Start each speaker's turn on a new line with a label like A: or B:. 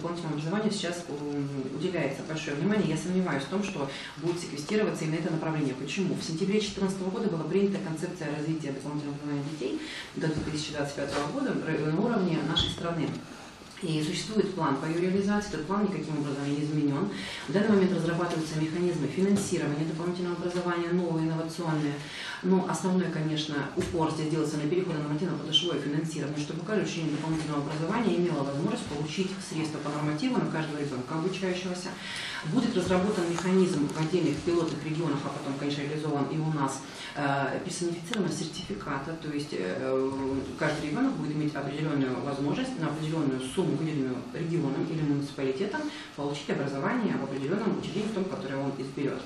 A: дополнительному образованию сейчас уделяется большое внимание. Я сомневаюсь в том, что будет секвестироваться именно это направление. Почему? В сентябре 2014 года была принята концепция развития дополнительного образования детей до 2025 года на уровне нашей страны. И существует план по ее реализации, этот план никаким образом не изменен. В данный момент разрабатываются механизмы финансирования дополнительного образования, новые, инновационные. Но основной, конечно, упор здесь делается на переход на нормативно-подушевое финансирование, чтобы каждое учение дополнительного образования имело возможность получить средства по нормативу на каждого ребенка обучающегося. Будет разработан механизм в отдельных пилотных регионах, а потом, конечно, реализован и у нас, э, персонифицированного сертификата, то есть э, каждый ребенок будет иметь определенную возможность на определенную сумму, выделенную регионом или муниципалитетом, получить образование в определенном учреждении, в том, которое он изберет.